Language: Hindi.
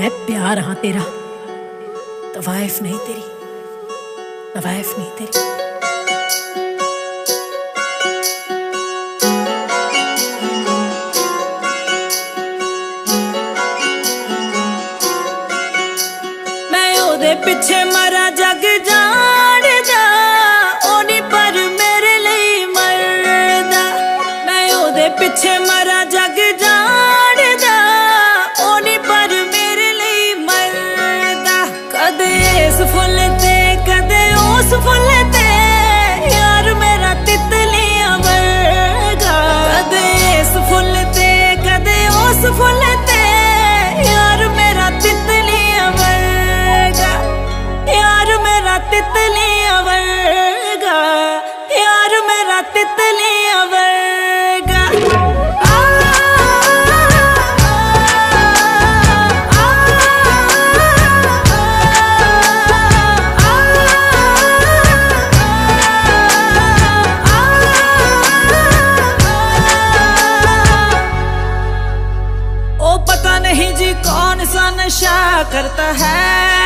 है प्यार हाँ तेरा। तवायफ नहीं तेरी। तवायफ नहीं तेरी। पीछे मार so for. नहीं जी कौन सा नशा करता है?